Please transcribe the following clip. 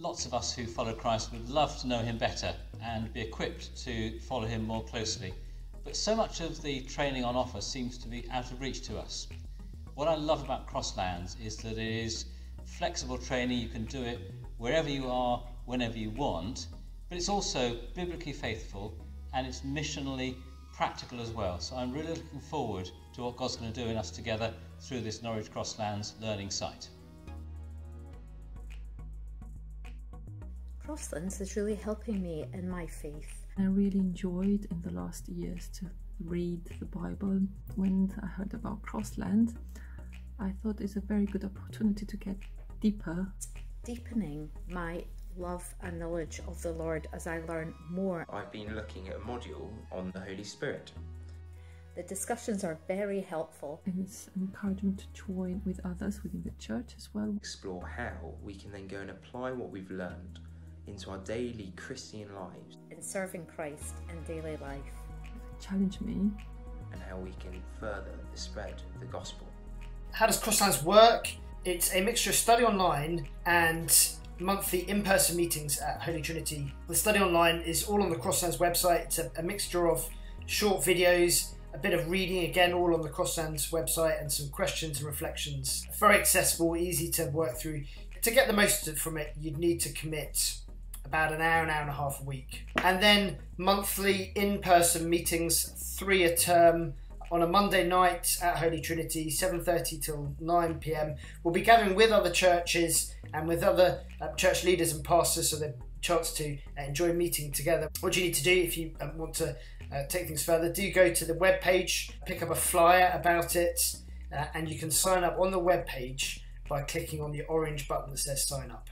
Lots of us who follow Christ would love to know him better and be equipped to follow him more closely. But so much of the training on offer seems to be out of reach to us. What I love about Crosslands is that it is flexible training, you can do it wherever you are, whenever you want, but it's also biblically faithful and it's missionally practical as well. So I'm really looking forward to what God's going to do in us together through this Norwich Crosslands learning site. Crosslands is really helping me in my faith. I really enjoyed in the last years to read the Bible. When I heard about Crossland, I thought it's a very good opportunity to get deeper. Deepening my love and knowledge of the Lord as I learn more. I've been looking at a module on the Holy Spirit. The discussions are very helpful. And it's an encouragement to join with others within the church as well. Explore how we can then go and apply what we've learned into our daily Christian lives. In serving Christ in daily life. Challenge me. And how we can further the spread of the gospel. How does Crosslands work? It's a mixture of study online and monthly in-person meetings at Holy Trinity. The study online is all on the Crosslands website. It's a, a mixture of short videos, a bit of reading again all on the Crosslands website and some questions and reflections. Very accessible, easy to work through. To get the most from it, you'd need to commit about an hour, an hour and a half a week. And then monthly in-person meetings, three a term on a Monday night at Holy Trinity, 7.30 till 9 p.m. We'll be gathering with other churches and with other uh, church leaders and pastors so they chance to uh, enjoy meeting together. What you need to do if you um, want to uh, take things further? Do go to the web page, pick up a flyer about it, uh, and you can sign up on the web page by clicking on the orange button that says sign up.